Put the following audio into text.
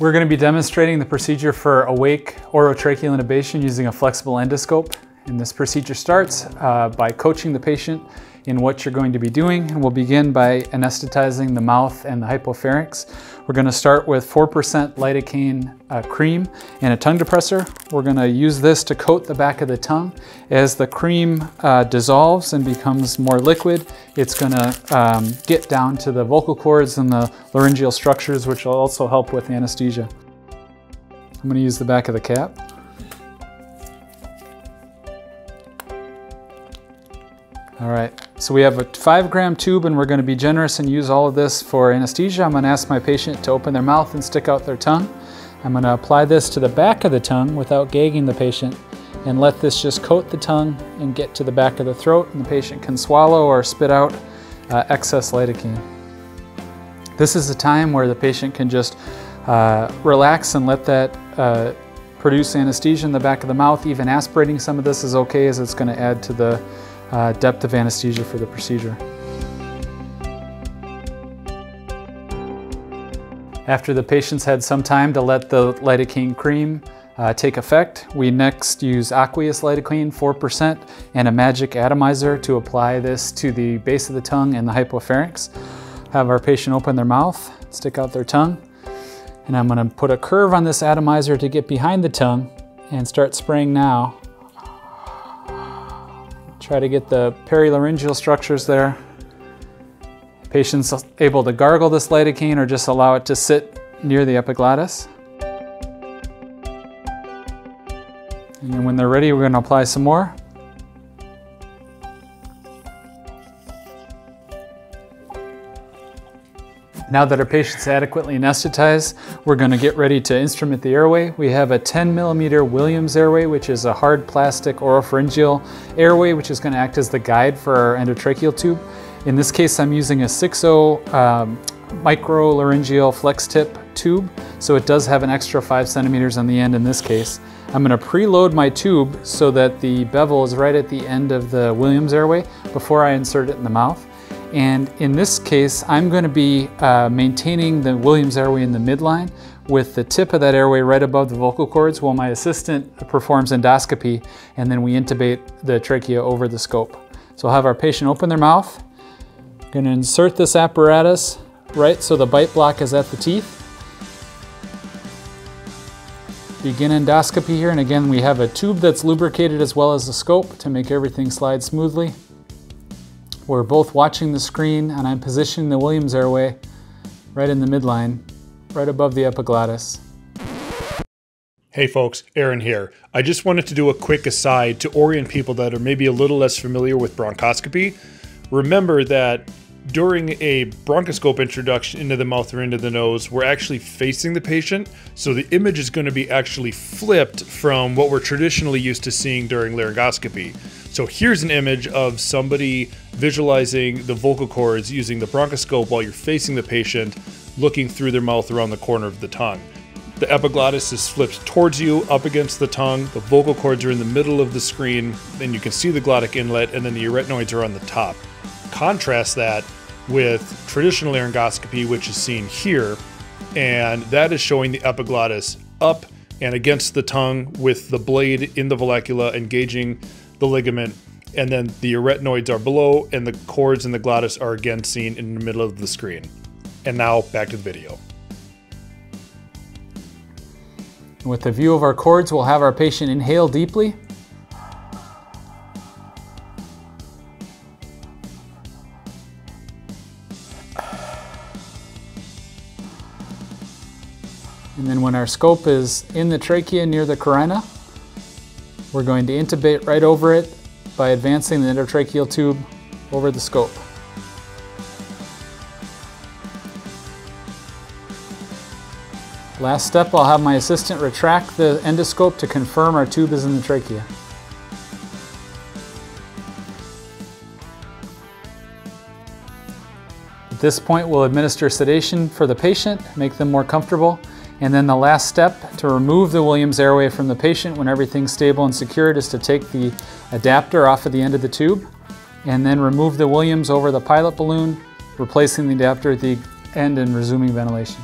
We're going to be demonstrating the procedure for awake orotracheal intubation using a flexible endoscope. And this procedure starts uh, by coaching the patient in what you're going to be doing. And we'll begin by anesthetizing the mouth and the hypopharynx. We're going to start with 4% lidocaine uh, cream and a tongue depressor. We're going to use this to coat the back of the tongue. As the cream uh, dissolves and becomes more liquid, it's going to um, get down to the vocal cords and the laryngeal structures, which will also help with anesthesia. I'm going to use the back of the cap. All right, so we have a five gram tube and we're gonna be generous and use all of this for anesthesia. I'm gonna ask my patient to open their mouth and stick out their tongue. I'm gonna apply this to the back of the tongue without gagging the patient and let this just coat the tongue and get to the back of the throat and the patient can swallow or spit out uh, excess lidocaine. This is a time where the patient can just uh, relax and let that uh, produce anesthesia in the back of the mouth. Even aspirating some of this is okay as it's gonna add to the uh, depth of anesthesia for the procedure. After the patient's had some time to let the lidocaine cream uh, take effect, we next use aqueous lidocaine 4% and a MADgic atomizer to apply this to the base of the tongue and the hypopharynx. Have our patient open their mouth, stick out their tongue, and I'm gonna put a curve on this atomizer to get behind the tongue and start spraying now Try to get the perilaryngeal structures there. Patients able to gargle this lidocaine or just allow it to sit near the epiglottis. And when they're ready, we're going to apply some more. Now that our patient's adequately anesthetized, we're gonna get ready to instrument the airway. We have a 10 millimeter Williams airway, which is a hard plastic oropharyngeal airway, which is gonna act as the guide for our endotracheal tube. In this case, I'm using a 6.0 um, microlaryngeal flex tip tube, so it does have an extra five centimeters on the end in this case. I'm gonna preload my tube so that the bevel is right at the end of the Williams airway before I insert it in the mouth. And in this case, I'm going to be uh, maintaining the Williams airway in the midline with the tip of that airway right above the vocal cords while my assistant performs endoscopy and then we intubate the trachea over the scope. So I'll have our patient open their mouth. I'm going to insert this apparatus right so the bite block is at the teeth. Begin endoscopy here and again we have a tube that's lubricated as well as the scope to make everything slide smoothly. We're both watching the screen and I'm positioning the Williams airway right in the midline, right above the epiglottis. Hey folks, Aaron here. I just wanted to do a quick aside to orient people that are maybe a little less familiar with bronchoscopy. Remember that during a bronchoscope introduction into the mouth or into the nose, we're actually facing the patient. So the image is going to be actually flipped from what we're traditionally used to seeing during laryngoscopy. So here's an image of somebody visualizing the vocal cords using the bronchoscope while you're facing the patient, looking through their mouth around the corner of the tongue. The epiglottis is flipped towards you, up against the tongue. The vocal cords are in the middle of the screen. Then you can see the glottic inlet, and then the arytenoids are on the top. Contrast that with traditional laryngoscopy, which is seen here, and that is showing the epiglottis up and against the tongue with the blade in the vallecula engaging the ligament, and then the arytenoids are below, and the cords and the glottis are again seen in the middle of the screen. And now back to the video. With the view of our cords, we'll have our patient inhale deeply. And then when our scope is in the trachea near the carina, we're going to intubate right over it by advancing the endotracheal tube over the scope. Last step, I'll have my assistant retract the endoscope to confirm our tube is in the trachea. At this point, we'll administer sedation for the patient, make them more comfortable, and then the last step to remove the Williams airway from the patient when everything's stable and secured is to take the adapter off of the end of the tube and then remove the Williams over the pilot balloon, replacing the adapter at the end and resuming ventilation.